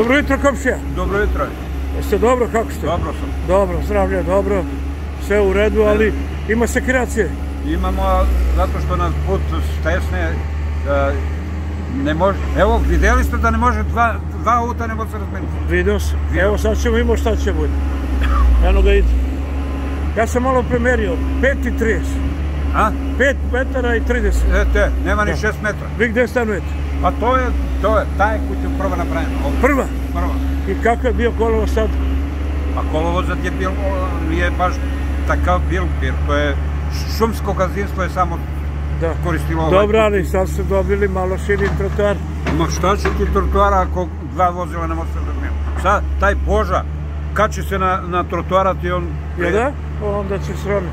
Dobro jutro, komšija. Dobro jutro. Jeste dobro, kako ste? Dobro sam. Dobro, zdravlje, dobro. Sve u redu, ali ima se kreacije. Imamo, zato što nas put stesne, e, ne može, evo, vidjeli ste da ne može dva, dva auta nego se razmeniti. Vidio sam. Evo sad ćemo imamo šta će bude. Eno ga ide. Ja sam malo premerio. 5 i 30. A? 5 metara i 30. E, te, nema ni Da. šest metra. Vi gde stanujete? А тоа е, тоа е, таа е кој прва направена. Прва? Прва. И како е био коловоз сад? Па коловозот е бил, не е баш така бил бир, тоа е, шумско газинство е само да. користило Добро, али сад се добили мало ширин тротуар. Ма што ќе ти тротуара ако два возила не може да се Сад, тај Божа, качи се на, на тротуарот и он... Ја да? Онда ќе срони.